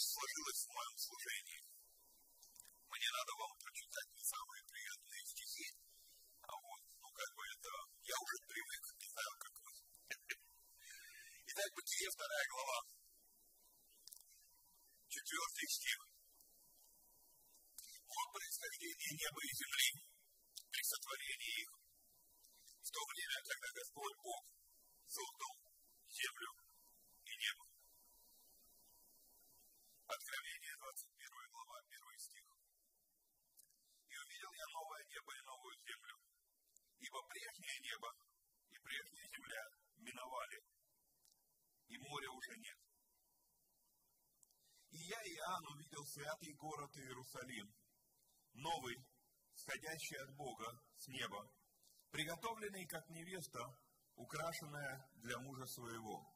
сложилось в моем служении. Мне надо вам прочитать не самые приятные стихи, а вот, ну как бы это, я уже привык, не знаю, как вы. Итак, Бытие, вторая глава, четвертый стих. Вот происхождение неба и земли при сотворении их. В то время, когда Господь Бог создал землю Откровение 21 глава, 1 стих. И увидел я новое небо и новую землю, ибо прежнее небо и прежняя земля миновали, и моря уже нет. И я, Иоанн, увидел святый город Иерусалим, новый, сходящий от Бога с неба, приготовленный как невеста, украшенная для мужа своего.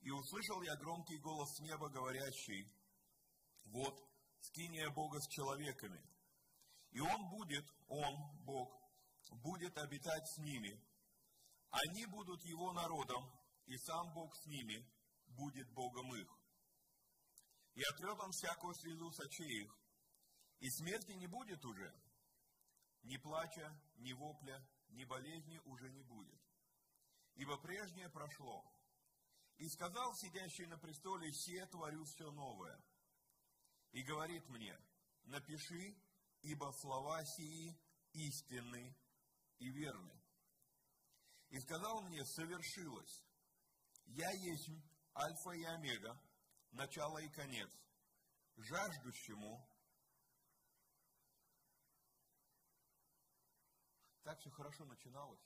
И услышал я громкий голос с неба, говорящий, вот, скиния Бога с человеками, и Он будет, Он, Бог, будет обитать с ними. Они будут Его народом, и сам Бог с ними будет Богом их. И отрет Он всякую слезу с очей их, и смерти не будет уже, ни плача, ни вопля, ни болезни уже не будет. Ибо прежнее прошло. И сказал сидящий на престоле, «Се творю все новое». И говорит мне, напиши, ибо слова сии истинны и верны. И сказал мне, совершилось. Я есть Альфа и Омега, начало и конец. Жаждущему Так все хорошо начиналось.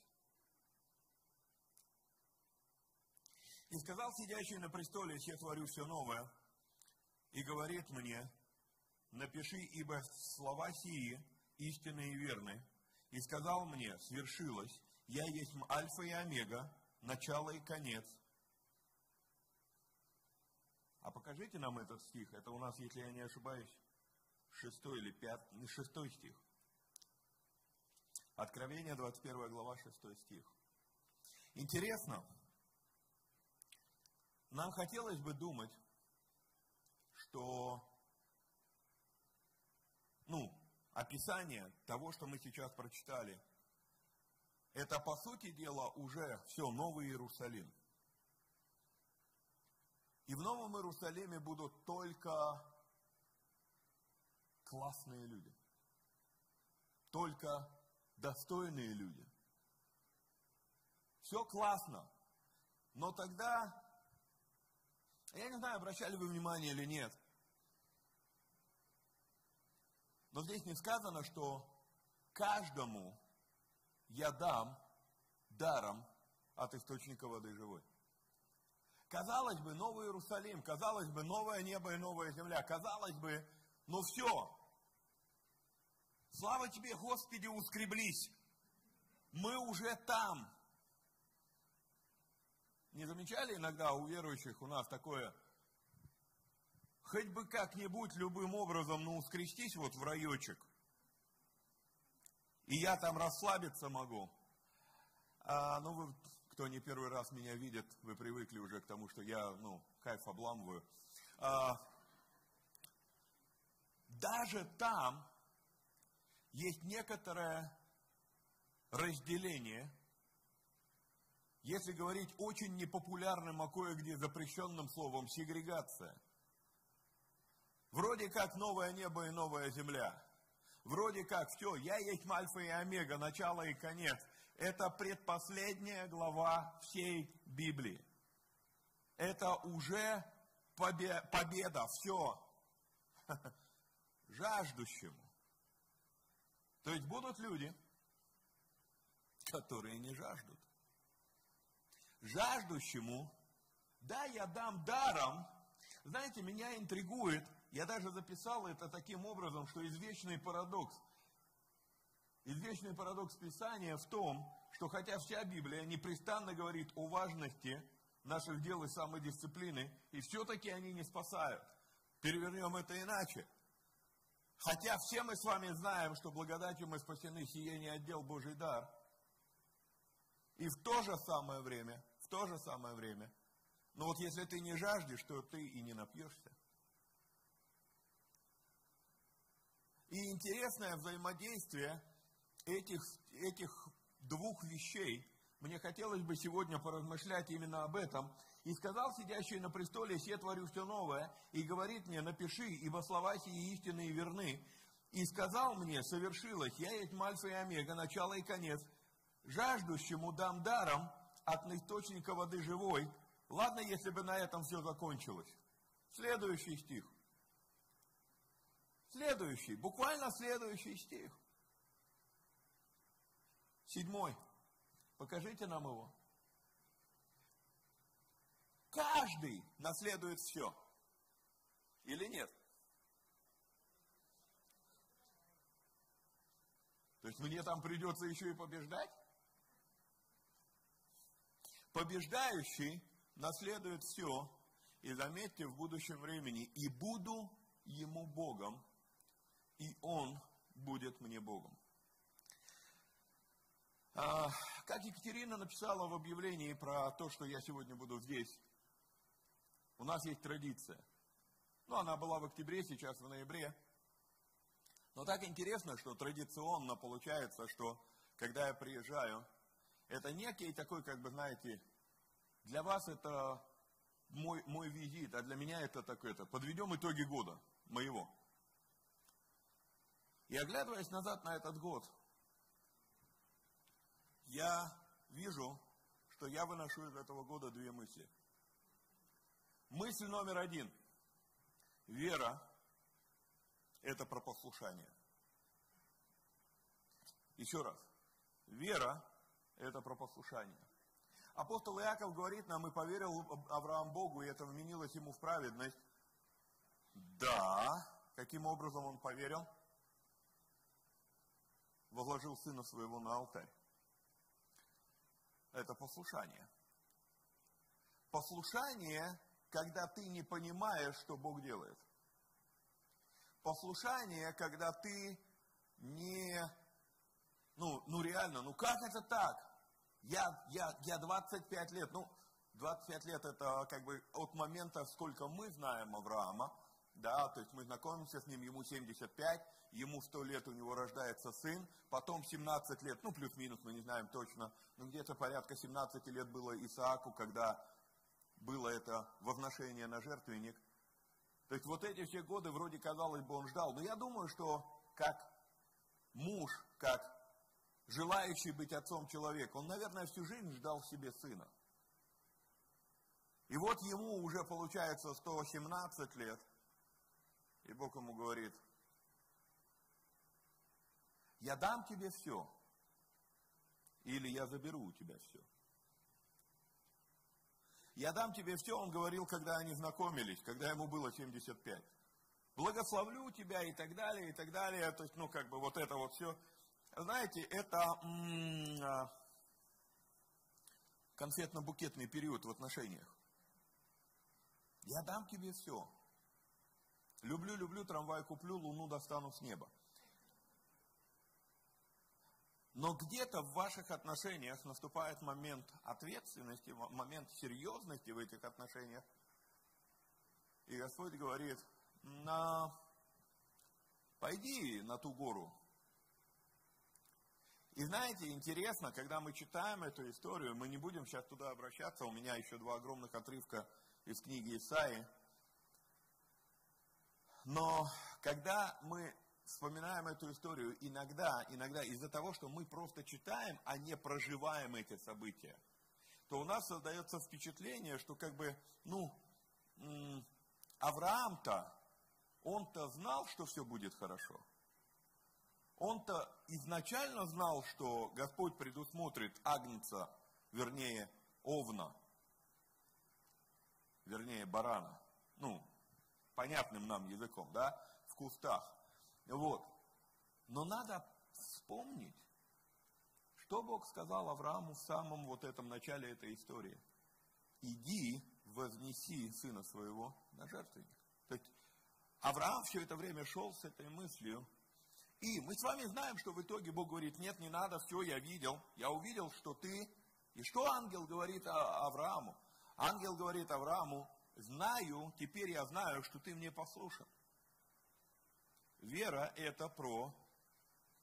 И сказал сидящий на престоле, я творю все новое, и говорит мне, напиши, ибо слова сии истинны и верны. И сказал мне, свершилось, я есть альфа и омега, начало и конец. А покажите нам этот стих. Это у нас, если я не ошибаюсь, шестой или пятый, шестой стих. Откровение, 21 глава, 6 стих. Интересно, нам хотелось бы думать, что, ну, описание того, что мы сейчас прочитали, это, по сути дела, уже все, Новый Иерусалим. И в Новом Иерусалиме будут только классные люди. Только достойные люди. Все классно. Но тогда, я не знаю, обращали вы внимание или нет, но здесь не сказано, что каждому я дам даром от источника воды живой. Казалось бы, Новый Иерусалим, казалось бы, новое небо и новая земля, казалось бы, ну все, Слава тебе, Господи, ускреблись. Мы уже там. Не замечали иногда у верующих у нас такое, хоть бы как-нибудь любым образом, ну, скрестись вот в райочек, и я там расслабиться могу. А, ну, вы, кто не первый раз меня видит, вы привыкли уже к тому, что я, ну, кайф обламываю. А, даже там есть некоторое разделение, если говорить очень непопулярным, а кое-где запрещенным словом, сегрегация. Вроде как новое небо и новая земля. Вроде как все, я есть альфа и омега, начало и конец. Это предпоследняя глава всей Библии. Это уже победа, все. Жаждущему то есть будут люди, которые не жаждут. Жаждущему, да, я дам даром. Знаете, меня интригует, я даже записал это таким образом, что извечный парадокс. Извечный парадокс Писания в том, что хотя вся Библия непрестанно говорит о важности наших дел и самодисциплины, и все-таки они не спасают. Перевернем это иначе. Хотя все мы с вами знаем, что благодатью мы спасены, сие не отдел Божий дар. И в то же самое время, то же самое время. Но вот если ты не жаждешь, то ты и не напьешься. И интересное взаимодействие этих, этих двух вещей. Мне хотелось бы сегодня поразмышлять именно об этом. «И сказал сидящий на престоле, все творю все новое, и говорит мне, напиши, ибо слова сии истинные и верны. И сказал мне, совершилось, я есть Мальфа и Омега, начало и конец, жаждущему дам даром, от источника воды живой. Ладно, если бы на этом все закончилось. Следующий стих. Следующий, буквально следующий стих. Седьмой. Покажите нам его. Каждый наследует все. Или нет? То есть мне там придется еще и побеждать? Побеждающий наследует все, и заметьте, в будущем времени, и буду ему Богом, и он будет мне Богом. А, как Екатерина написала в объявлении про то, что я сегодня буду здесь, у нас есть традиция. Ну, она была в октябре, сейчас в ноябре. Но так интересно, что традиционно получается, что когда я приезжаю, это некий такой, как бы, знаете, для вас это мой, мой визит, а для меня это так это, подведем итоги года моего. И оглядываясь назад на этот год, я вижу, что я выношу из этого года две мысли. Мысль номер один. Вера – это про послушание. Еще раз. Вера – это про послушание. Апостол Иаков говорит нам, и поверил Авраам Богу, и это вменилось ему в праведность. Да, каким образом он поверил? Возложил сына своего на алтарь. Это послушание. Послушание, когда ты не понимаешь, что Бог делает. Послушание, когда ты не, ну, ну реально, ну как это так? Я, я, я 25 лет, ну, 25 лет это как бы от момента, сколько мы знаем Авраама, да, то есть мы знакомимся с ним, ему 75, ему 100 лет, у него рождается сын, потом 17 лет, ну, плюс-минус, мы не знаем точно, но где-то порядка 17 лет было Исааку, когда было это возношение на жертвенник. То есть вот эти все годы, вроде казалось бы, он ждал, но я думаю, что как муж, как желающий быть отцом человек, он, наверное, всю жизнь ждал себе сына. И вот ему уже получается 117 лет, и Бог ему говорит, я дам тебе все, или я заберу у тебя все. Я дам тебе все, он говорил, когда они знакомились, когда ему было 75. Благословлю тебя и так далее, и так далее. То есть, ну, как бы вот это вот все. Знаете, это а, конфетно-букетный период в отношениях. Я дам тебе все. Люблю, люблю, трамвай куплю, луну достану с неба. Но где-то в ваших отношениях наступает момент ответственности, момент серьезности в этих отношениях. И Господь говорит, на, пойди на ту гору, и знаете, интересно, когда мы читаем эту историю, мы не будем сейчас туда обращаться, у меня еще два огромных отрывка из книги Исаи. Но когда мы вспоминаем эту историю, иногда, иногда из-за того, что мы просто читаем, а не проживаем эти события, то у нас создается впечатление, что как бы, ну, Авраам-то, он-то знал, что все будет хорошо – он-то изначально знал, что Господь предусмотрит агнца, вернее, овна, вернее, барана, ну, понятным нам языком, да, в кустах. Вот. Но надо вспомнить, что Бог сказал Аврааму в самом вот этом начале этой истории. Иди, вознеси сына своего на жертвенник. То есть Авраам все это время шел с этой мыслью, и мы с вами знаем, что в итоге Бог говорит, нет, не надо, все, я видел, я увидел, что ты. И что ангел говорит Аврааму? Ангел говорит Аврааму, знаю, теперь я знаю, что ты мне послушан. Вера – это про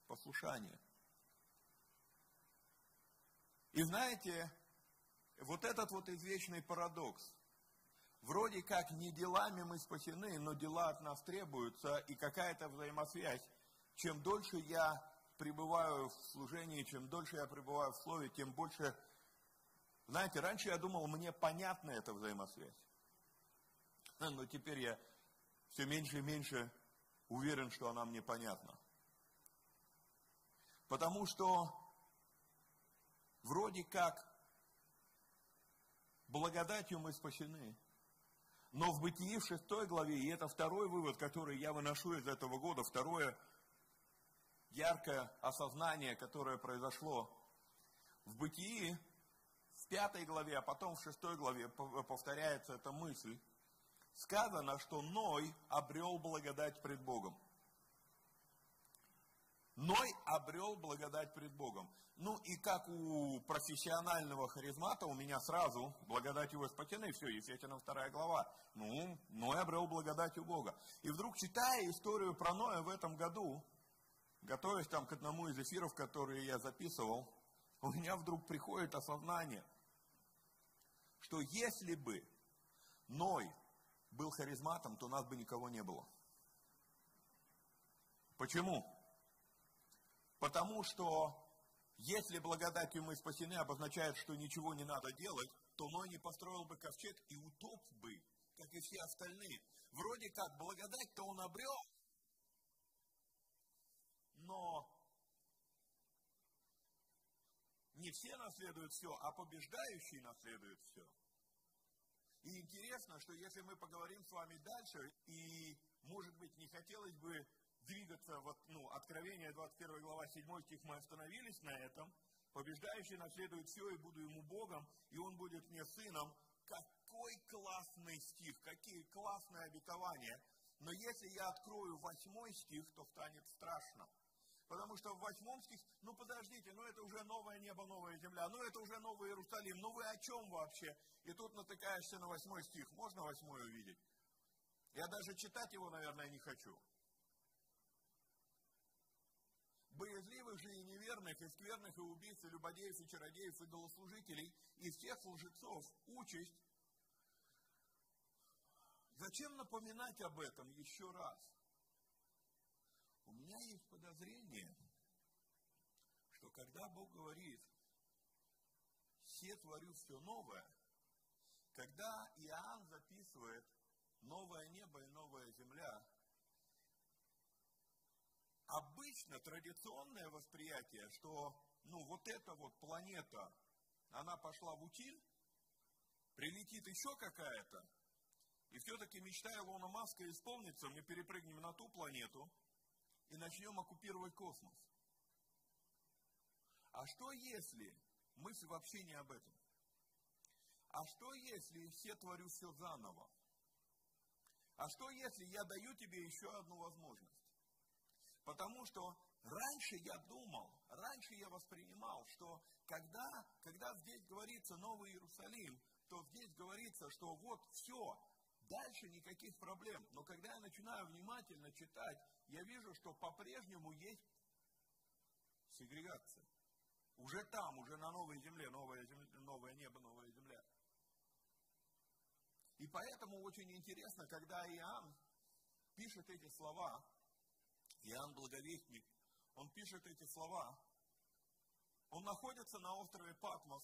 послушание. И знаете, вот этот вот извечный парадокс. Вроде как не делами мы спасены, но дела от нас требуются, и какая-то взаимосвязь. Чем дольше я пребываю в служении, чем дольше я пребываю в слове, тем больше... Знаете, раньше я думал, мне понятна эта взаимосвязь. Но теперь я все меньше и меньше уверен, что она мне понятна. Потому что вроде как благодатью мы спасены. Но в Бытии в шестой главе, и это второй вывод, который я выношу из этого года, второе яркое осознание, которое произошло в Бытии, в пятой главе, а потом в шестой главе повторяется эта мысль. Сказано, что Ной обрел благодать пред Богом. Ной обрел благодать пред Богом. Ну и как у профессионального харизмата, у меня сразу благодать его спасены, все, Ефесина вторая глава. Ну, Ной обрел благодать у Бога. И вдруг, читая историю про Ноя в этом году, готовясь там к одному из эфиров, которые я записывал, у меня вдруг приходит осознание, что если бы Ной был харизматом, то нас бы никого не было. Почему? Потому что если благодатью мы спасены обозначает, что ничего не надо делать, то Ной не построил бы ковчег и утоп бы, как и все остальные. Вроде как благодать-то он обрел, но не все наследуют все, а побеждающий наследует все. И интересно, что если мы поговорим с вами дальше, и, может быть, не хотелось бы двигаться, вот, ну, Откровение 21 глава 7 стих, мы остановились на этом, побеждающий наследует все, и буду ему Богом, и он будет мне сыном. Какой классный стих, какие классные обетования. Но если я открою восьмой стих, то станет страшно. Потому что в восьмом стихе, ну подождите, ну это уже новое небо, новая земля, ну это уже новый Иерусалим, ну вы о чем вообще? И тут натыкаешься на восьмой стих. Можно восьмой увидеть? Я даже читать его, наверное, не хочу. Боязливых же и неверных, и скверных, и убийц, и любодеев, и чародеев, и идолослужителей, и всех лжецов участь. Зачем напоминать об этом еще раз? У меня есть подозрение, что когда Бог говорит, все творю все новое, когда Иоанн записывает новое небо и новая земля, обычно традиционное восприятие, что ну вот эта вот планета, она пошла в утиль, прилетит еще какая-то, и все-таки мечта Илона Маска исполнится, мы перепрыгнем на ту планету – и начнем оккупировать космос. А что если мысль вообще не об этом? А что если все творю все заново? А что если я даю тебе еще одну возможность? Потому что раньше я думал, раньше я воспринимал, что когда, когда здесь говорится Новый Иерусалим, то здесь говорится, что вот все, Дальше никаких проблем. Но когда я начинаю внимательно читать, я вижу, что по-прежнему есть сегрегация. Уже там, уже на новой земле, новое, земля, новое небо, новая земля. И поэтому очень интересно, когда Иоанн пишет эти слова, Иоанн Благовестник, он пишет эти слова, он находится на острове Патмос,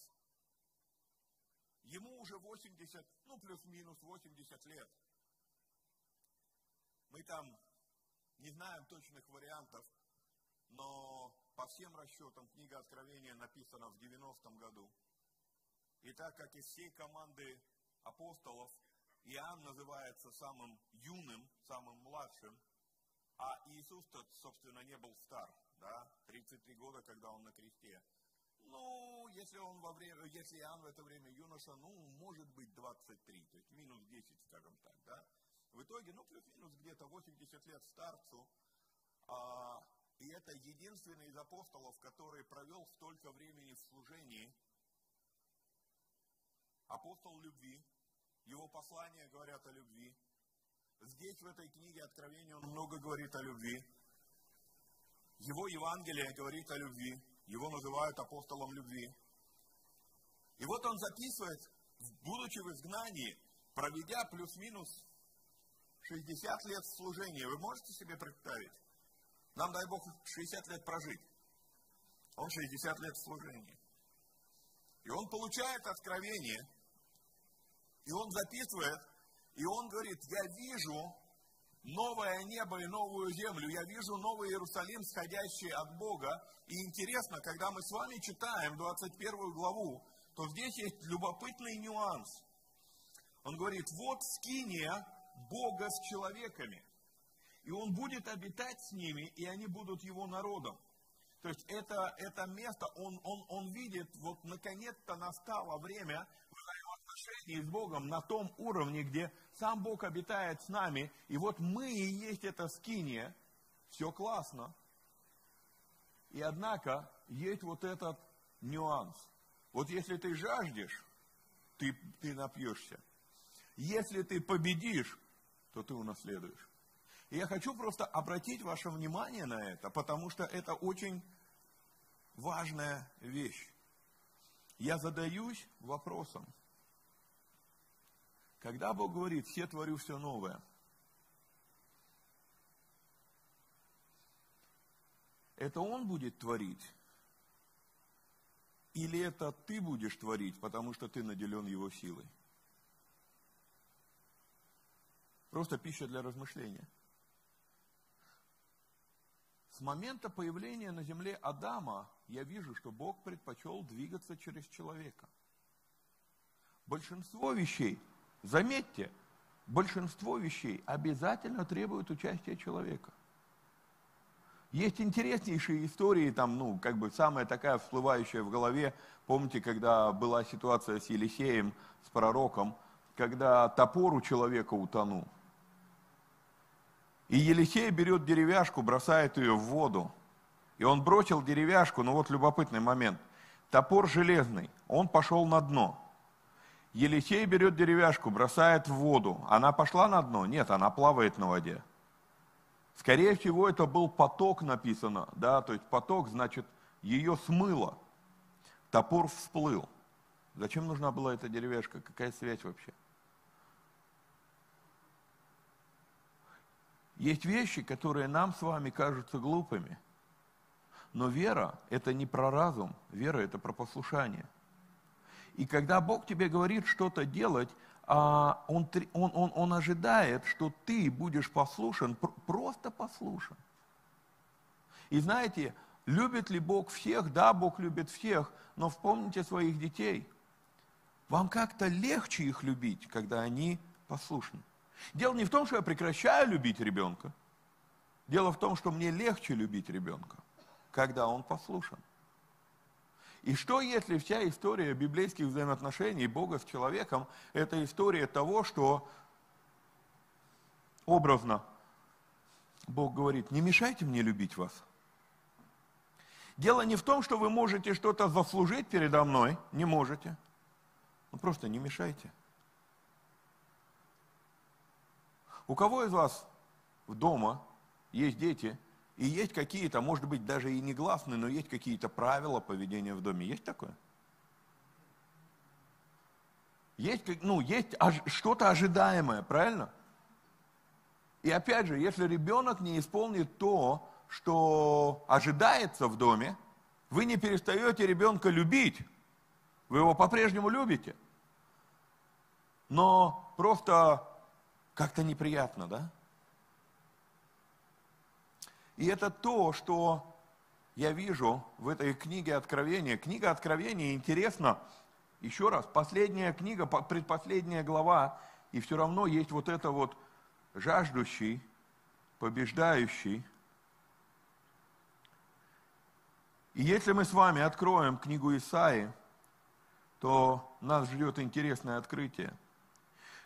Ему уже 80, ну плюс-минус 80 лет. Мы там не знаем точных вариантов, но по всем расчетам книга Откровения написана в 90-м году. И так как из всей команды апостолов Иоанн называется самым юным, самым младшим, а Иисус-то, собственно, не был стар, да, 33 года, когда он на кресте. Ну, если он во время, если Иоанн в это время юноша, ну, может быть 23, то есть минус 10, скажем так, да. В итоге, ну, плюс-минус где-то 80 лет старцу, а, и это единственный из апостолов, который провел столько времени в служении. Апостол любви, его послания говорят о любви. Здесь в этой книге Откровения, он много говорит о любви. Его Евангелие говорит о любви. Его называют апостолом любви. И вот он записывает, будучи в изгнании, проведя плюс-минус 60 лет служения. Вы можете себе представить? Нам, дай Бог, 60 лет прожить. Он 60 лет служения. И он получает откровение, и он записывает, и он говорит, я вижу новое небо и новую землю, я вижу новый Иерусалим, сходящий от Бога. И интересно, когда мы с вами читаем 21 главу, то здесь есть любопытный нюанс. Он говорит, вот скиния Бога с человеками, и Он будет обитать с ними, и они будут Его народом. То есть это, это место, он, он, он видит, вот наконец-то настало время взаимоотношений с Богом на том уровне, где сам Бог обитает с нами, и вот мы и есть эта скиния, все классно. И однако есть вот этот нюанс. Вот если ты жаждешь, ты, ты напьешься. Если ты победишь, то ты унаследуешь. И я хочу просто обратить ваше внимание на это, потому что это очень важная вещь. Я задаюсь вопросом, когда Бог говорит, все творю все новое, это Он будет творить? Или это ты будешь творить, потому что ты наделен Его силой? Просто пища для размышления. С момента появления на земле Адама я вижу, что Бог предпочел двигаться через человека. Большинство вещей, заметьте, большинство вещей обязательно требуют участия человека. Есть интереснейшие истории, там, ну, как бы самая такая всплывающая в голове, помните, когда была ситуация с Елисеем, с пророком, когда топор у человека утонул. И Елисей берет деревяшку, бросает ее в воду. И он бросил деревяшку, ну вот любопытный момент. Топор железный, он пошел на дно. Елисей берет деревяшку, бросает в воду. Она пошла на дно? Нет, она плавает на воде. Скорее всего, это был поток написано, да, то есть поток, значит, ее смыло. Топор всплыл. Зачем нужна была эта деревяшка? Какая связь вообще? Есть вещи, которые нам с вами кажутся глупыми. Но вера – это не про разум, вера – это про послушание. И когда Бог тебе говорит что-то делать, а, он, он, он, он ожидает, что ты будешь послушен, просто послушен. И знаете, любит ли Бог всех? Да, Бог любит всех, но вспомните своих детей. Вам как-то легче их любить, когда они послушны. Дело не в том, что я прекращаю любить ребенка. Дело в том, что мне легче любить ребенка, когда он послушан. И что, если вся история библейских взаимоотношений Бога с человеком, это история того, что образно Бог говорит, не мешайте мне любить вас. Дело не в том, что вы можете что-то заслужить передо мной, не можете. Ну просто не мешайте. У кого из вас в дома есть дети, и есть какие-то, может быть, даже и негласные, но есть какие-то правила поведения в доме? Есть такое? Есть, ну, есть что-то ожидаемое, правильно? И опять же, если ребенок не исполнит то, что ожидается в доме, вы не перестаете ребенка любить. Вы его по-прежнему любите. Но просто как-то неприятно, да? И это то, что я вижу в этой книге Откровения. Книга Откровения интересна. Еще раз, последняя книга, предпоследняя глава, и все равно есть вот это вот жаждущий, побеждающий. И если мы с вами откроем книгу Исаи, то нас ждет интересное открытие.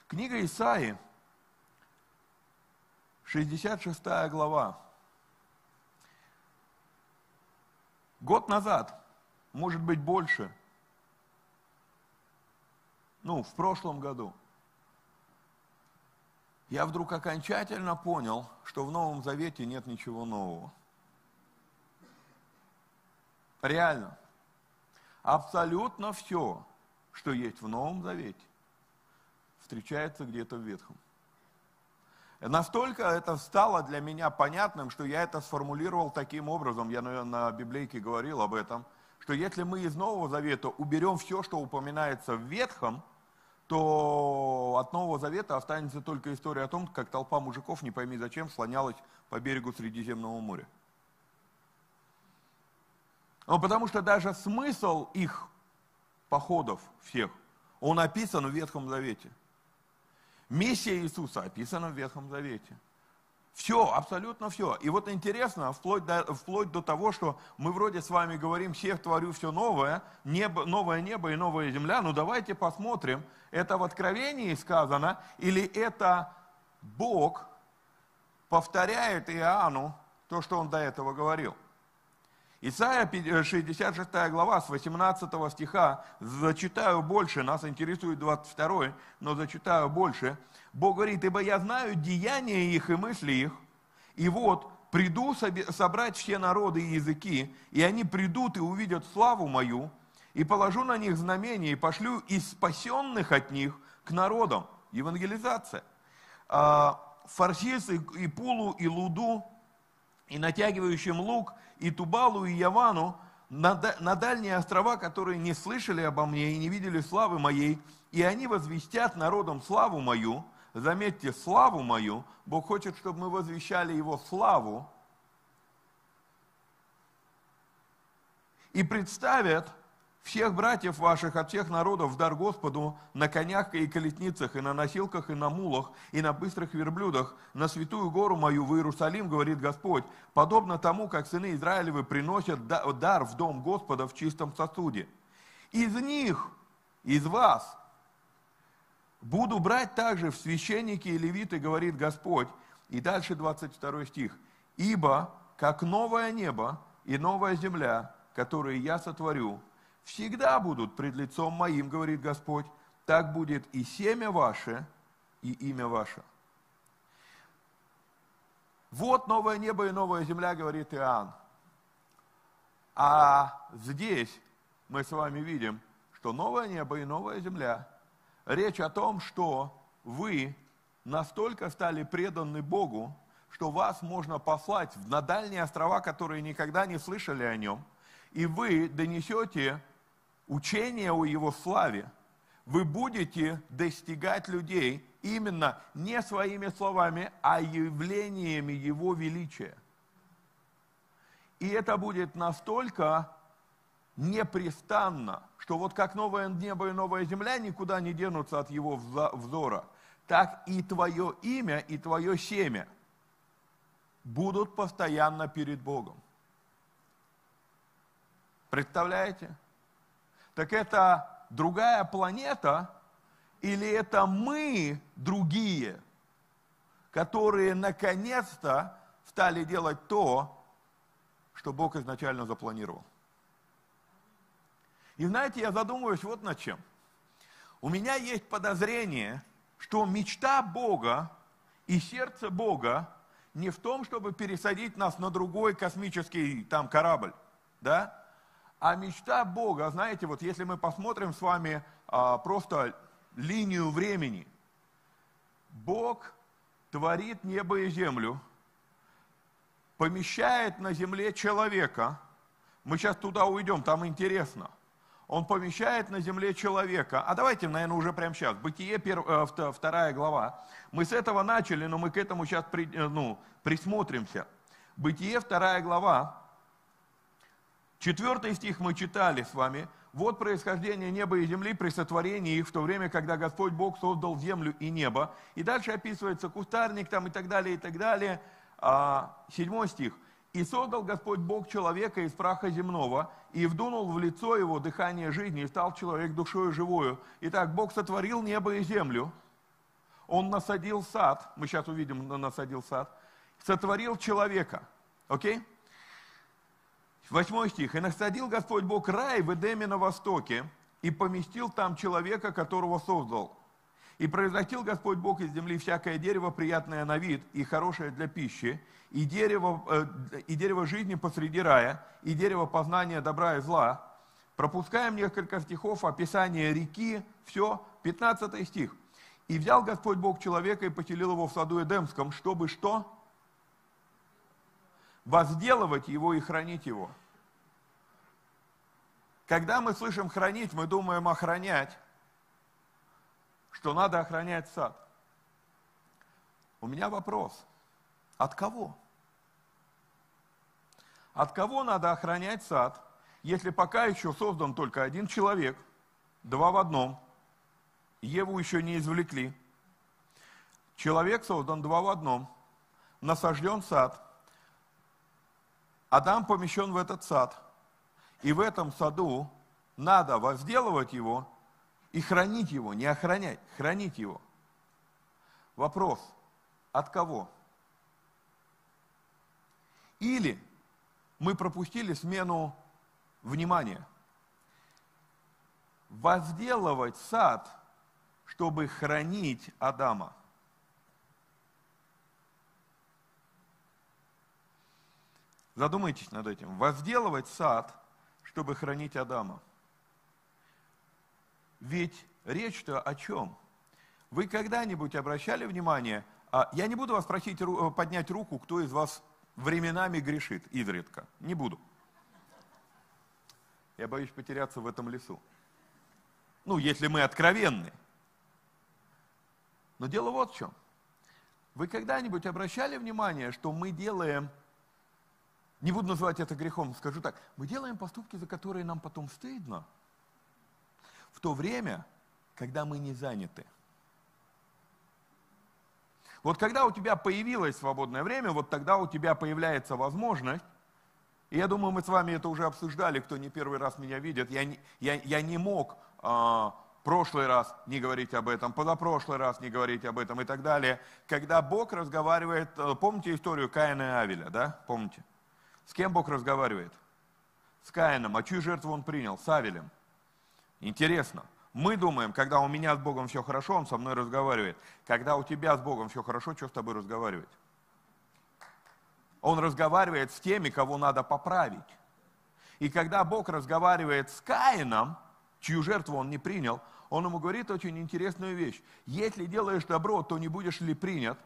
Книга Исаи – 66 глава. Год назад, может быть больше, ну, в прошлом году, я вдруг окончательно понял, что в Новом Завете нет ничего нового. Реально. Абсолютно все, что есть в Новом Завете, встречается где-то в Ветхом. Настолько это стало для меня понятным, что я это сформулировал таким образом, я на библейке говорил об этом, что если мы из Нового Завета уберем все, что упоминается в Ветхом, то от Нового Завета останется только история о том, как толпа мужиков, не пойми зачем, слонялась по берегу Средиземного моря. Ну, потому что даже смысл их походов всех, он описан в Ветхом Завете. Миссия Иисуса описана в Ветхом Завете. Все, абсолютно все. И вот интересно, вплоть до, вплоть до того, что мы вроде с вами говорим, всех творю все новое, небо, новое небо и новая земля. Ну давайте посмотрим, это в Откровении сказано, или это Бог повторяет Иоанну то, что он до этого говорил. Исайя 66 э, глава с 18 стиха, зачитаю больше, нас интересует 22, но зачитаю больше. Бог говорит, ибо я знаю деяния их и мысли их, и вот приду собрать все народы и языки, и они придут и увидят славу мою, и положу на них знамения, и пошлю из спасенных от них к народам. Евангелизация. А, Фарсис и Пулу и Луду, и натягивающим лук, и Тубалу, и Явану, на, дальние острова, которые не слышали обо мне и не видели славы моей, и они возвестят народом славу мою, заметьте, славу мою, Бог хочет, чтобы мы возвещали Его славу, и представят всех братьев ваших от всех народов в дар Господу на конях и колесницах, и на носилках, и на мулах, и на быстрых верблюдах, на святую гору мою в Иерусалим, говорит Господь, подобно тому, как сыны Израилевы приносят дар в дом Господа в чистом сосуде. Из них, из вас, буду брать также в священники и левиты, говорит Господь. И дальше 22 стих. Ибо, как новое небо и новая земля, которые я сотворю, всегда будут пред лицом моим, говорит Господь, так будет и семя ваше, и имя ваше. Вот новое небо и новая земля, говорит Иоанн. А здесь мы с вами видим, что новое небо и новая земля. Речь о том, что вы настолько стали преданы Богу, что вас можно послать на дальние острова, которые никогда не слышали о нем, и вы донесете учение о Его славе, вы будете достигать людей именно не своими словами, а явлениями Его величия. И это будет настолько непрестанно, что вот как новое небо и новая земля никуда не денутся от Его взора, так и твое имя и твое семя будут постоянно перед Богом. Представляете? Так это другая планета или это мы другие, которые наконец-то стали делать то, что Бог изначально запланировал. И знаете, я задумываюсь вот над чем. У меня есть подозрение, что мечта Бога и сердце Бога не в том, чтобы пересадить нас на другой космический там корабль, да, а мечта Бога, знаете, вот если мы посмотрим с вами а, просто линию времени, Бог творит небо и землю, помещает на земле человека. Мы сейчас туда уйдем, там интересно. Он помещает на земле человека. А давайте, наверное, уже прямо сейчас. Бытие, э, вторая глава. Мы с этого начали, но мы к этому сейчас при, э, ну, присмотримся. Бытие, вторая глава. Четвертый стих мы читали с вами. Вот происхождение неба и земли при сотворении их в то время, когда Господь Бог создал землю и небо. И дальше описывается кустарник там и так далее, и так далее. А, седьмой стих. «И создал Господь Бог человека из праха земного, и вдунул в лицо его дыхание жизни, и стал человек душою живою. Итак, Бог сотворил небо и землю, Он насадил сад, мы сейчас увидим, насадил сад, сотворил человека. Окей? Okay? Восьмой стих. «И насадил Господь Бог рай в Эдеме на востоке, и поместил там человека, которого создал. И произрастил Господь Бог из земли всякое дерево, приятное на вид и хорошее для пищи, и дерево, э, и дерево жизни посреди рая, и дерево познания добра и зла. Пропускаем несколько стихов, описание реки, все, 15 стих. И взял Господь Бог человека и поселил его в саду Эдемском, чтобы что? Возделывать его и хранить его. Когда мы слышим хранить, мы думаем охранять что надо охранять сад. У меня вопрос. От кого? От кого надо охранять сад, если пока еще создан только один человек, два в одном, Еву еще не извлекли. Человек создан два в одном, насажден сад, Адам помещен в этот сад, и в этом саду надо возделывать его и хранить его, не охранять, хранить его. Вопрос, от кого? Или мы пропустили смену внимания. Возделывать сад, чтобы хранить Адама. Задумайтесь над этим. Возделывать сад, чтобы хранить Адама. Ведь речь-то о чем? Вы когда-нибудь обращали внимание, а я не буду вас просить э, поднять руку, кто из вас временами грешит, изредка. Не буду. Я боюсь потеряться в этом лесу. Ну, если мы откровенны. Но дело вот в чем. Вы когда-нибудь обращали внимание, что мы делаем, не буду называть это грехом, скажу так, мы делаем поступки, за которые нам потом стыдно – в то время, когда мы не заняты. Вот когда у тебя появилось свободное время, вот тогда у тебя появляется возможность, и я думаю, мы с вами это уже обсуждали, кто не первый раз меня видит, я не, я, я не мог а, прошлый раз не говорить об этом, позапрошлый раз не говорить об этом и так далее. Когда Бог разговаривает, э, помните историю Каина и Авеля, да, помните? С кем Бог разговаривает? С Каином. А чью жертву он принял? С Авелем. Интересно. Мы думаем, когда у меня с Богом все хорошо, Он со мной разговаривает. Когда у тебя с Богом все хорошо, что с тобой разговаривать? Он разговаривает с теми, кого надо поправить. И когда Бог разговаривает с Каином, чью жертву он не принял, он ему говорит очень интересную вещь. Если делаешь добро, то не будешь ли принят?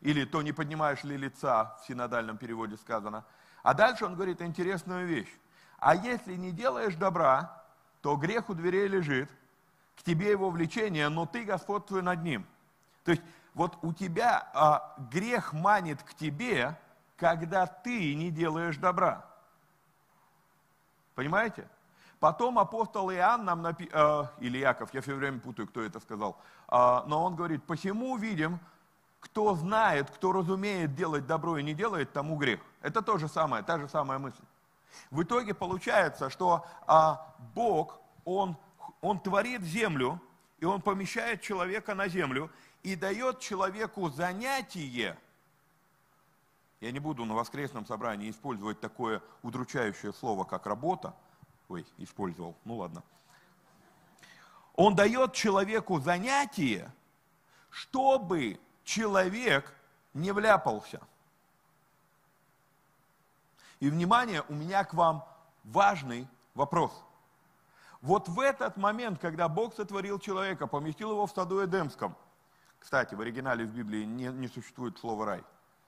Или то не поднимаешь ли лица, в синодальном переводе сказано. А дальше он говорит интересную вещь. А если не делаешь добра, то грех у дверей лежит, к тебе его влечение, но ты господствуй над ним. То есть вот у тебя а, грех манит к тебе, когда ты не делаешь добра. Понимаете? Потом апостол Иоанн нам напи... э, или Яков, я все время путаю, кто это сказал, э, но он говорит, посему видим, кто знает, кто разумеет делать добро и не делает, тому грех. Это то же самое, та же самая мысль. В итоге получается, что а, Бог, он, он творит землю, и Он помещает человека на землю и дает человеку занятие. Я не буду на воскресном собрании использовать такое удручающее слово, как работа. Ой, использовал, ну ладно. Он дает человеку занятие, чтобы человек не вляпался. И, внимание, у меня к вам важный вопрос. Вот в этот момент, когда Бог сотворил человека, поместил его в саду Эдемском, кстати, в оригинале в Библии не, не существует слова «рай»,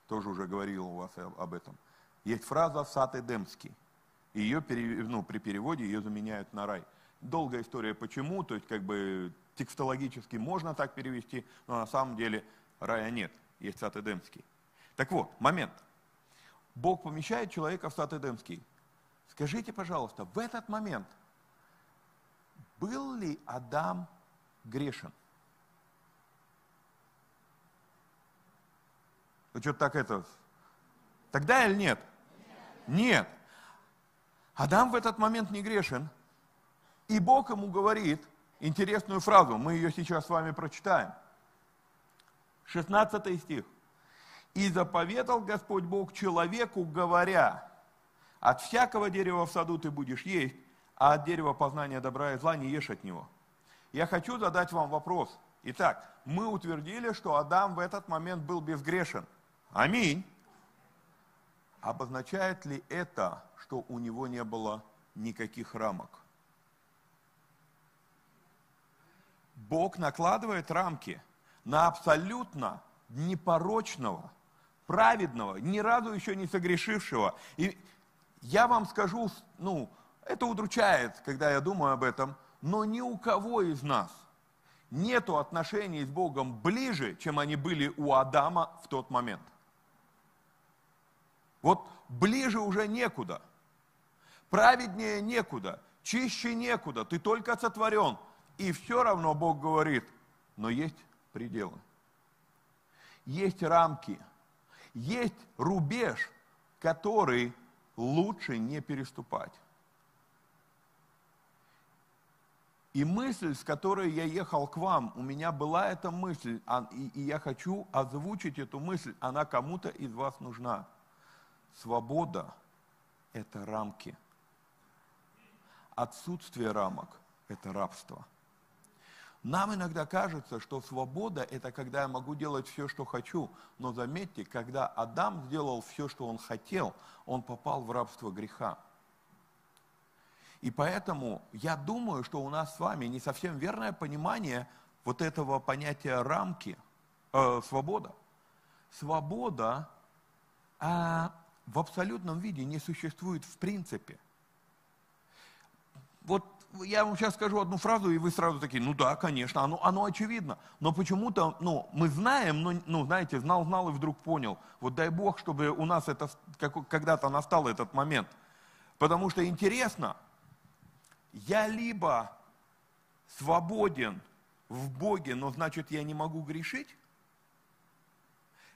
тоже уже говорил у вас об этом. Есть фраза «сад Эдемский», и ее ну, при переводе ее заменяют на «рай». Долгая история почему, то есть как бы текстологически можно так перевести, но на самом деле рая нет, есть сад Эдемский. Так вот, момент – Бог помещает человека в сад Эдемский. Скажите, пожалуйста, в этот момент был ли Адам грешен? Вы что-то так это... Тогда или нет? Нет. Адам в этот момент не грешен. И Бог ему говорит интересную фразу. Мы ее сейчас с вами прочитаем. 16 стих. И заповедал Господь Бог человеку, говоря, от всякого дерева в саду ты будешь есть, а от дерева познания добра и зла не ешь от него. Я хочу задать вам вопрос. Итак, мы утвердили, что Адам в этот момент был безгрешен. Аминь. Обозначает ли это, что у него не было никаких рамок? Бог накладывает рамки на абсолютно непорочного, праведного, ни разу еще не согрешившего. И я вам скажу, ну, это удручает, когда я думаю об этом, но ни у кого из нас нету отношений с Богом ближе, чем они были у Адама в тот момент. Вот ближе уже некуда, праведнее некуда, чище некуда, ты только сотворен. И все равно Бог говорит, но есть пределы, есть рамки, есть рубеж, который лучше не переступать. И мысль, с которой я ехал к вам, у меня была эта мысль, а, и я хочу озвучить эту мысль, она кому-то из вас нужна. Свобода – это рамки. Отсутствие рамок – это рабство. Нам иногда кажется, что свобода – это когда я могу делать все, что хочу. Но заметьте, когда Адам сделал все, что он хотел, он попал в рабство греха. И поэтому я думаю, что у нас с вами не совсем верное понимание вот этого понятия рамки, э, свобода. Свобода а, в абсолютном виде не существует в принципе. Вот я вам сейчас скажу одну фразу, и вы сразу такие, ну да, конечно, оно, оно очевидно. Но почему-то, ну, мы знаем, но, ну, знаете, знал-знал и вдруг понял. Вот дай Бог, чтобы у нас это когда-то настал этот момент. Потому что интересно, я либо свободен в Боге, но значит я не могу грешить,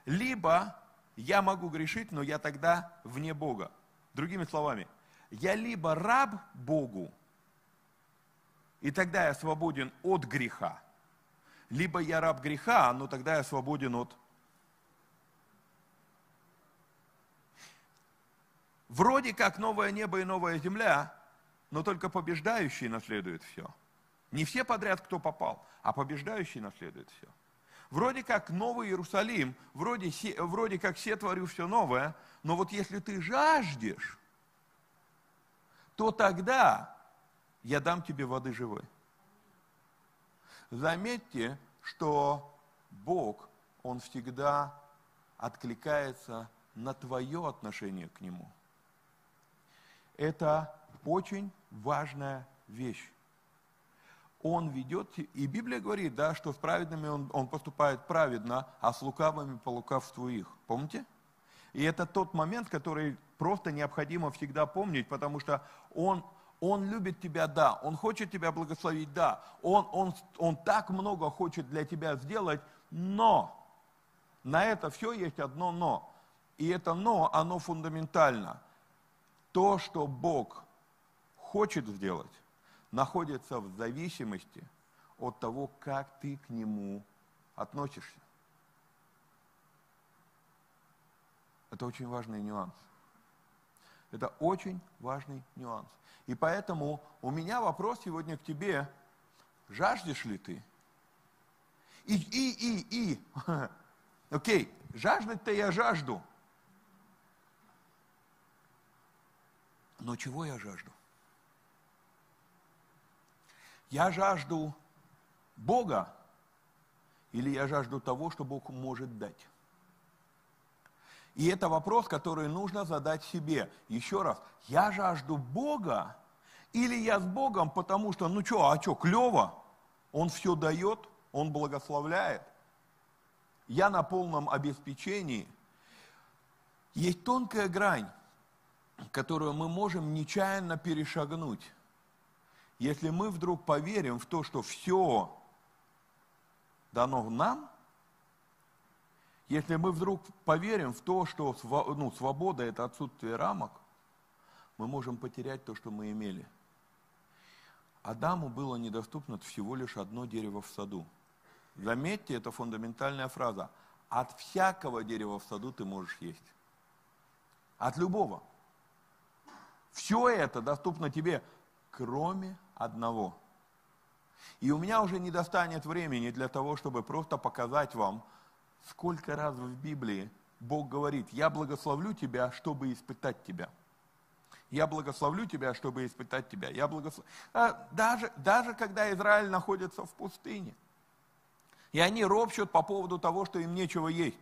либо я могу грешить, но я тогда вне Бога. Другими словами, я либо раб Богу, и тогда я свободен от греха, либо я раб греха, но тогда я свободен от... Вроде как новое небо и новая земля, но только побеждающий наследует все. Не все подряд, кто попал, а побеждающий наследует все. Вроде как Новый Иерусалим, вроде, вроде как все творю все новое, но вот если ты жаждешь, то тогда я дам тебе воды живой. Заметьте, что Бог, Он всегда откликается на твое отношение к Нему. Это очень важная вещь. Он ведет, и Библия говорит, да, что с праведными он, он поступает праведно, а с лукавыми по лукавству их. Помните? И это тот момент, который просто необходимо всегда помнить, потому что он, он любит тебя, да, он хочет тебя благословить, да, он, он, он так много хочет для тебя сделать, но на это все есть одно но. И это но, оно фундаментально. То, что Бог хочет сделать, находится в зависимости от того, как ты к нему относишься. Это очень важный нюанс. Это очень важный нюанс. И поэтому у меня вопрос сегодня к тебе. Жаждешь ли ты? И, и, и, и. Окей, жаждать-то я жажду. Но чего я жажду? Я жажду Бога или я жажду того, что Бог может дать? И это вопрос, который нужно задать себе. Еще раз, я жажду Бога или я с Богом, потому что, ну что, а что, клево? Он все дает, Он благословляет. Я на полном обеспечении. Есть тонкая грань, которую мы можем нечаянно перешагнуть. Если мы вдруг поверим в то, что все дано нам, если мы вдруг поверим в то, что ну, свобода – это отсутствие рамок, мы можем потерять то, что мы имели. Адаму было недоступно всего лишь одно дерево в саду. Заметьте, это фундаментальная фраза. От всякого дерева в саду ты можешь есть. От любого. Все это доступно тебе, кроме одного. И у меня уже не достанет времени для того, чтобы просто показать вам, сколько раз в Библии Бог говорит, я благословлю тебя, чтобы испытать тебя. Я благословлю тебя, чтобы испытать тебя. Я благослов... а даже, даже когда Израиль находится в пустыне, и они ропщут по поводу того, что им нечего есть.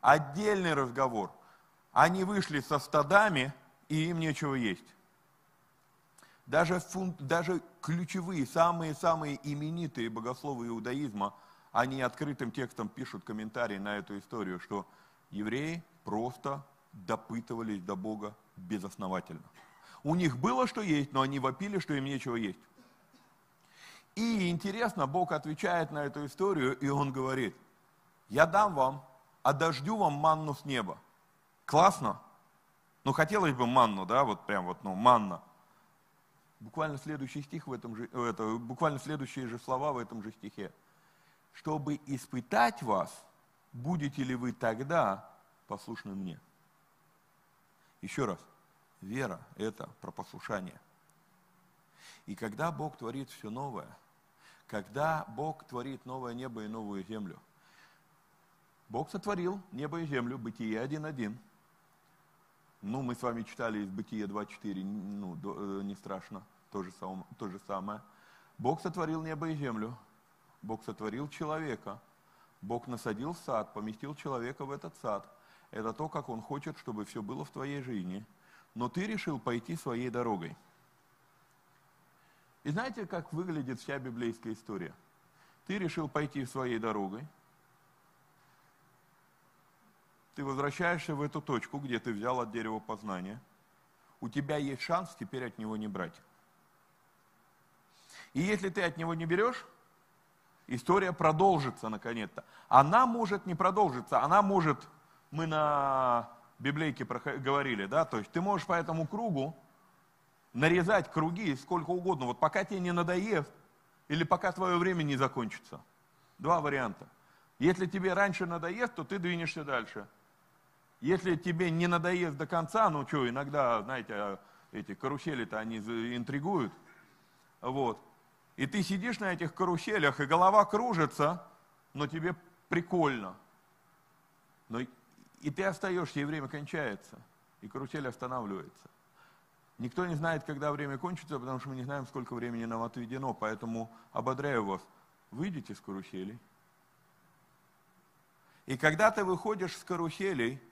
Отдельный разговор. Они вышли со стадами, и им нечего есть. Даже, фун, даже ключевые, самые-самые именитые богословы иудаизма, они открытым текстом пишут комментарии на эту историю, что евреи просто допытывались до Бога безосновательно. У них было что есть, но они вопили, что им нечего есть. И интересно, Бог отвечает на эту историю, и Он говорит, я дам вам, а дождю вам манну с неба. Классно? Ну, хотелось бы манну, да, вот прям вот, ну, манна. Буквально следующий стих в этом же, это, буквально следующие же слова в этом же стихе. Чтобы испытать вас, будете ли вы тогда послушны мне. Еще раз, вера – это про послушание. И когда Бог творит все новое, когда Бог творит новое небо и новую землю, Бог сотворил небо и землю, Бытие 1.1. Ну, мы с вами читали из Бытия 2.4, ну, э, не страшно, то же, самое, то же самое. Бог сотворил небо и землю, Бог сотворил человека, Бог насадил сад, поместил человека в этот сад – это то, как Он хочет, чтобы все было в твоей жизни. Но ты решил пойти своей дорогой. И знаете, как выглядит вся библейская история? Ты решил пойти своей дорогой. Ты возвращаешься в эту точку, где ты взял от дерева познания. У тебя есть шанс теперь от него не брать. И если ты от него не берешь, история продолжится наконец-то. Она может не продолжиться, она может мы на библейке говорили, да, то есть ты можешь по этому кругу нарезать круги сколько угодно, вот пока тебе не надоест, или пока твое время не закончится. Два варианта. Если тебе раньше надоест, то ты двинешься дальше. Если тебе не надоест до конца, ну что, иногда, знаете, а, эти карусели-то они интригуют, вот, и ты сидишь на этих каруселях, и голова кружится, но тебе прикольно. Но и ты остаешься, и время кончается, и карусель останавливается. Никто не знает, когда время кончится, потому что мы не знаем, сколько времени нам отведено. Поэтому ободряю вас, выйдите с карусели. И когда ты выходишь с каруселей,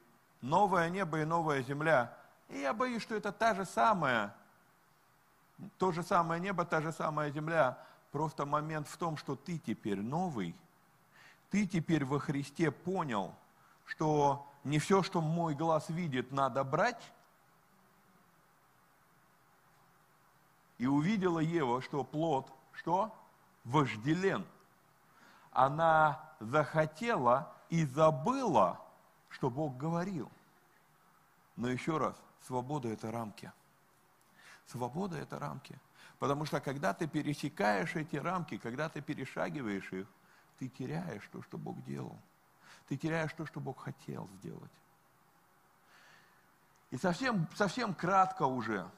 новое небо и новая земля, и я боюсь, что это та же самая, то же самое небо, та же самая земля, просто момент в том, что ты теперь новый, ты теперь во Христе понял, что не все, что мой глаз видит, надо брать. И увидела Ева, что плод, что? Вожделен. Она захотела и забыла, что Бог говорил. Но еще раз, свобода – это рамки. Свобода – это рамки. Потому что когда ты пересекаешь эти рамки, когда ты перешагиваешь их, ты теряешь то, что Бог делал ты теряешь то, что Бог хотел сделать. И совсем, совсем кратко уже,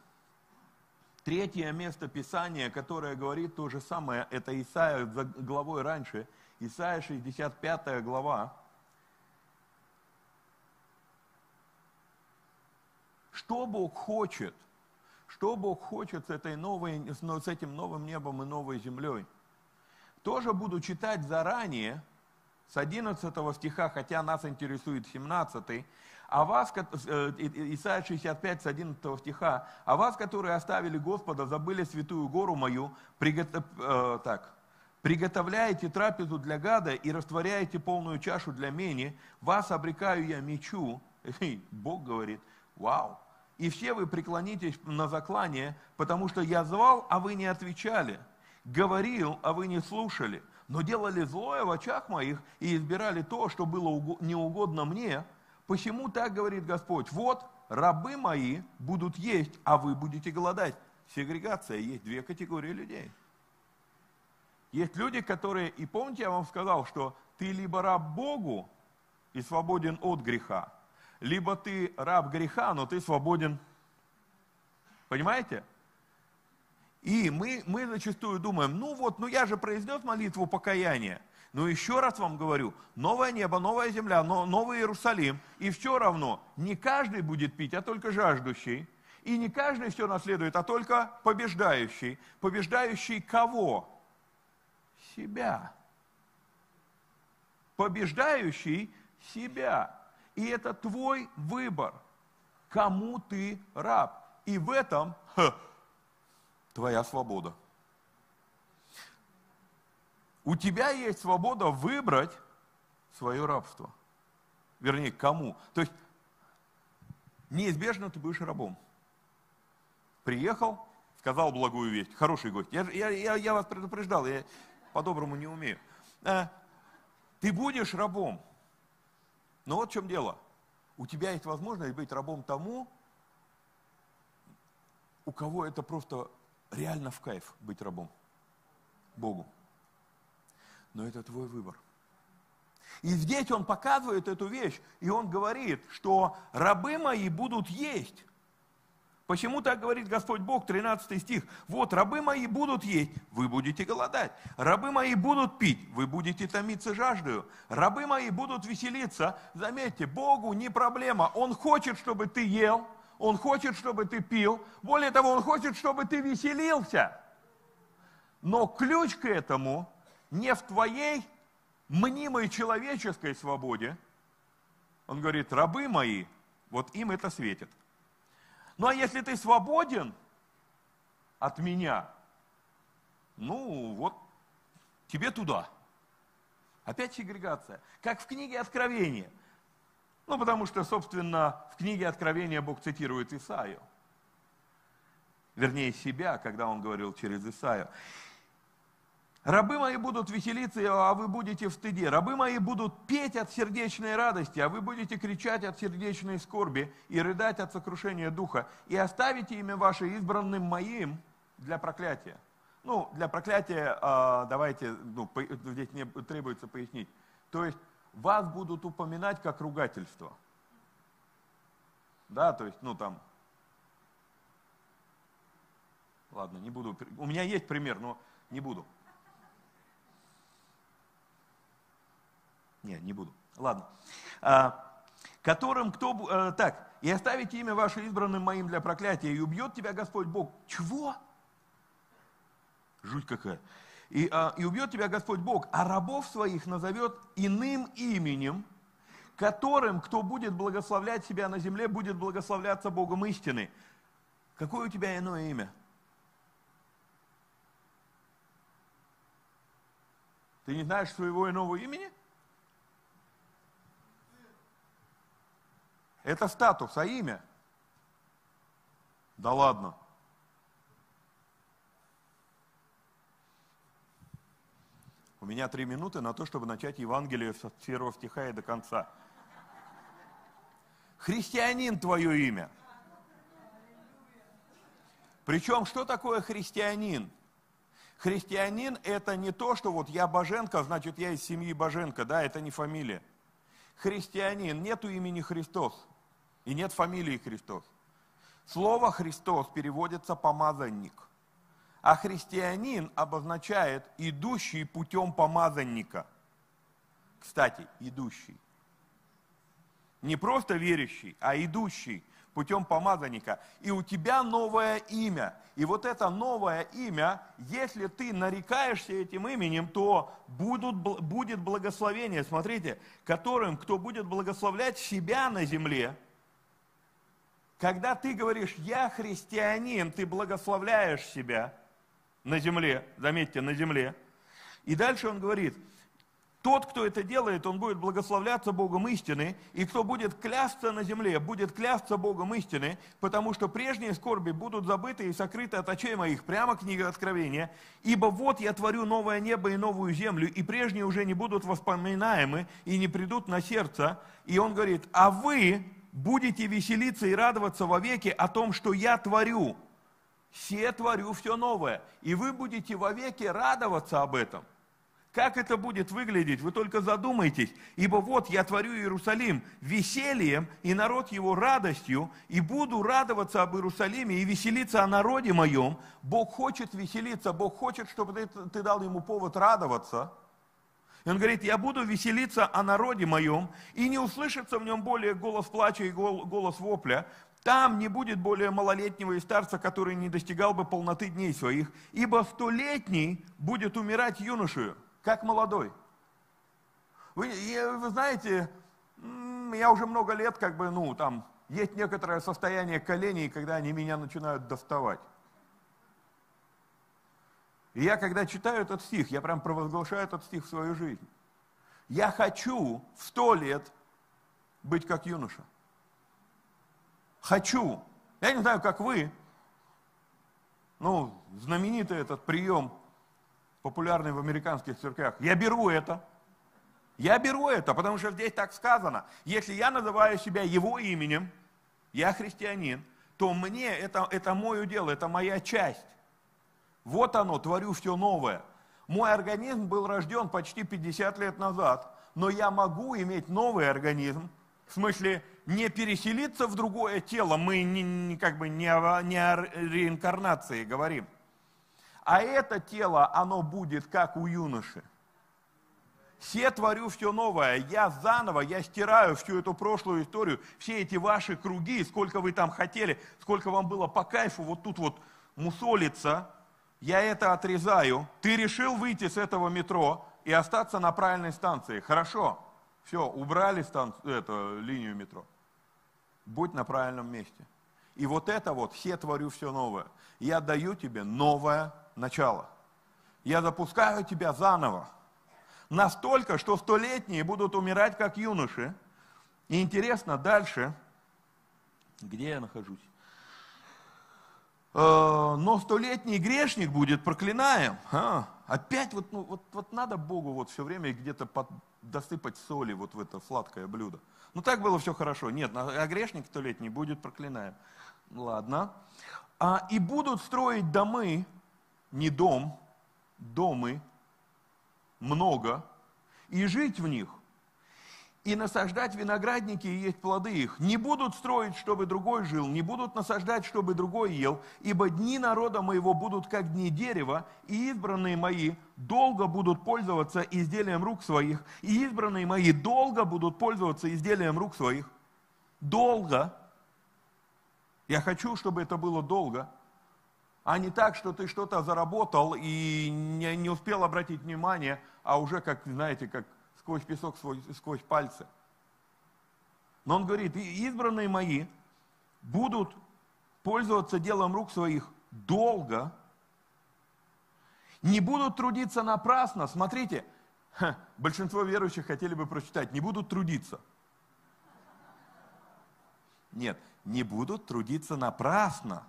третье место Писания, которое говорит то же самое, это Исаия за главой раньше, Исаия 65 глава. Что Бог хочет? Что Бог хочет с, этой новой, с этим новым небом и новой землей? Тоже буду читать заранее, с 11 стиха, хотя нас интересует 17, а вас, э, Исайя 65 с 11 стиха, а вас, которые оставили Господа, забыли святую гору мою, приготов, э, так, приготовляете трапезу для гада и растворяете полную чашу для мени, вас обрекаю я мечу, Бог говорит, вау, и все вы преклонитесь на заклание, потому что я звал, а вы не отвечали, говорил, а вы не слушали, но делали злое в очах моих и избирали то, что было неугодно мне. Почему так говорит Господь? Вот рабы мои будут есть, а вы будете голодать. Сегрегация, есть две категории людей. Есть люди, которые, и помните, я вам сказал, что ты либо раб Богу и свободен от греха, либо ты раб греха, но ты свободен. Понимаете? И мы, мы зачастую думаем, ну вот, ну я же произнес молитву покаяния. Но еще раз вам говорю, новое небо, новая земля, новый Иерусалим. И все равно не каждый будет пить, а только жаждущий. И не каждый все наследует, а только побеждающий. Побеждающий кого? Себя. Побеждающий себя. И это твой выбор, кому ты раб. И в этом ха, твоя свобода. У тебя есть свобода выбрать свое рабство. Вернее, кому. То есть, неизбежно ты будешь рабом. Приехал, сказал благую весть, хороший гость. Я, я, я, я вас предупреждал, я по-доброму не умею. А, ты будешь рабом. Но вот в чем дело. У тебя есть возможность быть рабом тому, у кого это просто реально в кайф быть рабом. Богу. Но это твой выбор. И здесь он показывает эту вещь, и он говорит, что рабы мои будут есть. Почему так говорит Господь Бог, 13 стих? Вот, рабы мои будут есть, вы будете голодать. Рабы мои будут пить, вы будете томиться жаждою. Рабы мои будут веселиться. Заметьте, Богу не проблема. Он хочет, чтобы ты ел, Он хочет, чтобы ты пил. Более того, Он хочет, чтобы ты веселился. Но ключ к этому не в твоей мнимой человеческой свободе. Он говорит, рабы мои, вот им это светит. Ну а если ты свободен от меня, ну вот тебе туда. Опять сегрегация. Как в книге Откровения. Ну, потому что, собственно, в книге Откровения Бог цитирует Исаию. Вернее, себя, когда он говорил через Исаию. Рабы мои будут веселиться, а вы будете в стыде. Рабы мои будут петь от сердечной радости, а вы будете кричать от сердечной скорби и рыдать от сокрушения духа. И оставите имя ваше избранным моим для проклятия. Ну, для проклятия, а, давайте, ну, здесь не требуется пояснить. То есть, вас будут упоминать как ругательство. Да, то есть, ну там, ладно, не буду, у меня есть пример, но не буду. Не, не буду. Ладно. А, которым кто... А, так, и оставите имя ваше избранным моим для проклятия, и убьет тебя Господь Бог. Чего? Жуть какая. И, а, и убьет тебя Господь Бог, а рабов своих назовет иным именем, которым, кто будет благословлять себя на земле, будет благословляться Богом истины. Какое у тебя иное имя? Ты не знаешь своего иного имени? Это статус, а имя? Да ладно. У меня три минуты на то, чтобы начать Евангелие с первого стиха и до конца. Христианин твое имя. Причем, что такое христианин? Христианин это не то, что вот я Боженко, значит я из семьи Боженко, да, это не фамилия. Христианин, нету имени Христос. И нет фамилии Христос. Слово Христос переводится помазанник. А христианин обозначает идущий путем помазанника. Кстати, идущий. Не просто верящий, а идущий путем помазанника. И у тебя новое имя. И вот это новое имя, если ты нарекаешься этим именем, то будут, будет благословение, смотрите, которым, кто будет благословлять себя на земле, когда ты говоришь, я христианин, ты благословляешь себя на земле, заметьте, на земле. И дальше он говорит, тот, кто это делает, он будет благословляться Богом истины, и кто будет клясться на земле, будет клясться Богом истины, потому что прежние скорби будут забыты и сокрыты от очей моих, прямо книга Откровения. Ибо вот я творю новое небо и новую землю, и прежние уже не будут воспоминаемы и не придут на сердце. И он говорит, а вы будете веселиться и радоваться вовеки о том, что я творю. Все творю все новое. И вы будете вовеки радоваться об этом. Как это будет выглядеть, вы только задумайтесь. Ибо вот я творю Иерусалим весельем, и народ его радостью, и буду радоваться об Иерусалиме и веселиться о народе моем. Бог хочет веселиться, Бог хочет, чтобы ты, ты дал ему повод радоваться. Он говорит, я буду веселиться о народе моем, и не услышится в нем более голос плача и голос вопля, там не будет более малолетнего и старца, который не достигал бы полноты дней своих, ибо столетний будет умирать юношею как молодой. Вы, вы знаете, я уже много лет, как бы, ну, там, есть некоторое состояние коленей, когда они меня начинают доставать. И я, когда читаю этот стих, я прям провозглашаю этот стих в свою жизнь. Я хочу в сто лет быть как юноша. Хочу. Я не знаю, как вы. Ну, знаменитый этот прием популярный в американских церквях. Я беру это. Я беру это, потому что здесь так сказано. Если я называю себя его именем, я христианин, то мне это, это мое дело, это моя часть. Вот оно, творю все новое. Мой организм был рожден почти 50 лет назад, но я могу иметь новый организм, в смысле не переселиться в другое тело, мы не, не, как бы не о, не о реинкарнации говорим – а это тело, оно будет как у юноши. Все творю все новое, я заново, я стираю всю эту прошлую историю, все эти ваши круги, сколько вы там хотели, сколько вам было по кайфу вот тут вот мусолиться, я это отрезаю. Ты решил выйти с этого метро и остаться на правильной станции. Хорошо, все, убрали станцию, эту линию метро. Будь на правильном месте. И вот это вот, все творю все новое. Я даю тебе новое начало. Я запускаю тебя заново. Настолько, что столетние будут умирать, как юноши. И интересно, дальше, где я нахожусь? Э, но столетний грешник будет проклинаем. А, опять вот, ну, вот, вот надо Богу вот все время где-то под, досыпать соли вот в это сладкое блюдо. Ну так было все хорошо. Нет, а грешник столетний будет проклинаем. Ладно. А, и будут строить домы не дом, домы, много, и жить в них, и насаждать виноградники и есть плоды их. Не будут строить, чтобы другой жил, не будут насаждать, чтобы другой ел, ибо дни народа моего будут как дни дерева, и избранные мои долго будут пользоваться изделием рук своих, и избранные мои долго будут пользоваться изделием рук своих. Долго. Я хочу, чтобы это было долго а не так, что ты что-то заработал и не, не успел обратить внимание, а уже, как, знаете, как сквозь песок, сквозь пальцы. Но он говорит, избранные мои будут пользоваться делом рук своих долго, не будут трудиться напрасно. Смотрите, большинство верующих хотели бы прочитать, не будут трудиться. Нет, не будут трудиться напрасно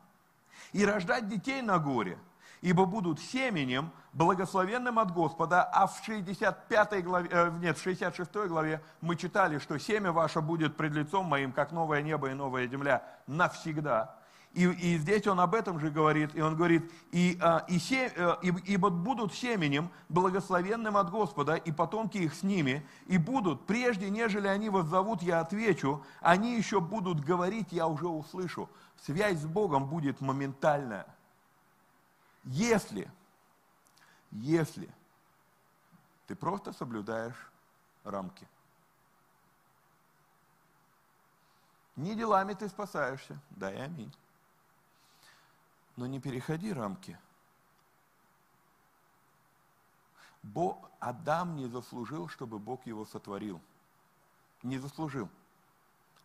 и рождать детей на горе, ибо будут семенем, благословенным от Господа. А в 65 главе, э, нет, в 66 главе мы читали, что семя ваше будет пред лицом моим, как новое небо и новая земля навсегда. И, и здесь он об этом же говорит, и он говорит, и, а, и, се, э, и, ибо будут семенем, благословенным от Господа, и потомки их с ними, и будут, прежде нежели они вас зовут, я отвечу, они еще будут говорить, я уже услышу связь с Богом будет моментальная. Если, если ты просто соблюдаешь рамки. Не делами ты спасаешься, да и аминь. Но не переходи рамки. Бог, Адам не заслужил, чтобы Бог его сотворил. Не заслужил.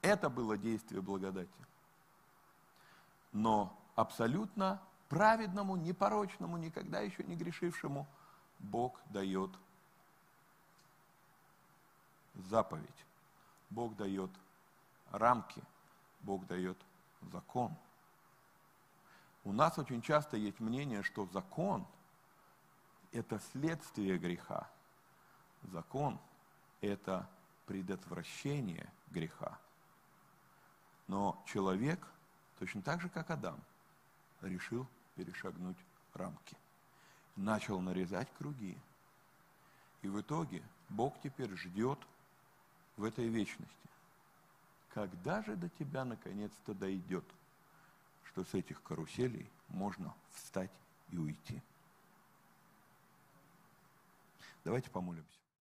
Это было действие благодати но абсолютно праведному, непорочному, никогда еще не грешившему Бог дает заповедь. Бог дает рамки, Бог дает закон. У нас очень часто есть мнение, что закон – это следствие греха. Закон – это предотвращение греха. Но человек – точно так же, как Адам, решил перешагнуть рамки. Начал нарезать круги. И в итоге Бог теперь ждет в этой вечности. Когда же до тебя наконец-то дойдет, что с этих каруселей можно встать и уйти? Давайте помолимся.